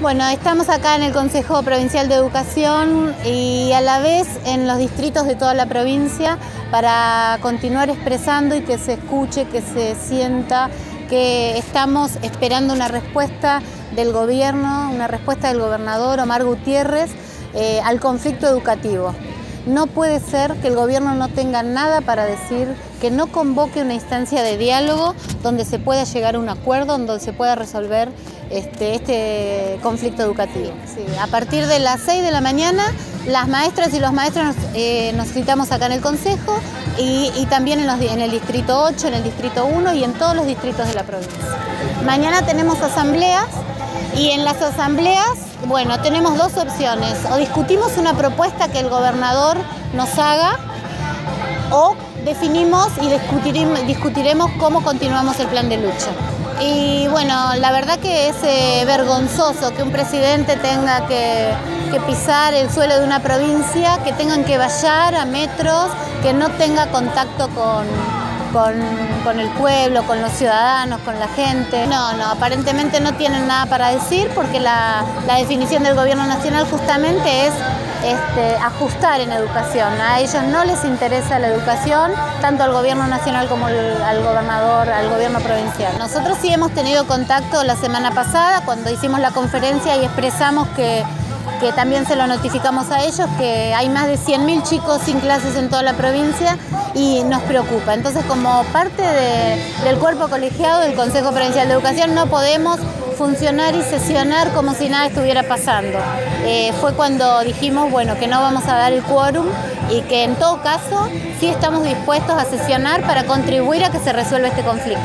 Bueno, estamos acá en el Consejo Provincial de Educación y a la vez en los distritos de toda la provincia para continuar expresando y que se escuche, que se sienta que estamos esperando una respuesta del gobierno, una respuesta del gobernador Omar Gutiérrez eh, al conflicto educativo. No puede ser que el gobierno no tenga nada para decir, que no convoque una instancia de diálogo donde se pueda llegar a un acuerdo, donde se pueda resolver este, este conflicto educativo. a partir de las 6 de la mañana, las maestras y los maestros nos, eh, citamos acá en el Consejo y, también en, en, el Distrito 8, en el Distrito 1 y en todos los distritos de la provincia. Mañana tenemos asambleas y en las asambleas, bueno, tenemos dos opciones. O discutimos una propuesta que el gobernador nos haga o definimos y discutiremos, cómo continuamos el plan de lucha. Y bueno, la verdad que es eh, vergonzoso que un presidente tenga que, que, pisar el suelo de una provincia, que tengan que vallar a metros, que no tenga contacto con, con, el pueblo, con los ciudadanos, con la gente. No, no, aparentemente no tienen nada para decir porque la, definición del gobierno nacional justamente es este, ajustar en educación. A ellos no les interesa la educación, tanto al gobierno nacional como al gobernador, al gobierno provincial. Nosotros sí hemos tenido contacto la semana pasada cuando hicimos la conferencia y expresamos que que también se lo notificamos a ellos, que hay más de 100.000 chicos sin clases en toda la provincia y nos preocupa. Entonces, como parte del cuerpo colegiado del Consejo Provincial de Educación, no podemos funcionar y sesionar como si nada estuviera pasando. Eh, fue cuando dijimos, bueno, que no vamos a dar el quórum y que en todo caso sí estamos dispuestos a sesionar para contribuir a que se resuelva este conflicto.